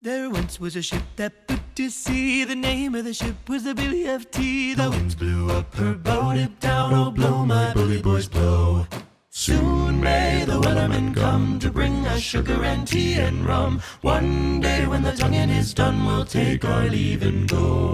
There once was a ship that put to sea. The name of the ship was the Billy of Tea. The winds blew up her boat, it down. Oh, blow, my bully boys, blow. Soon may the Wellerman come to bring us sugar and tea and rum. One day when the tonguing is done, we'll take our leave and go.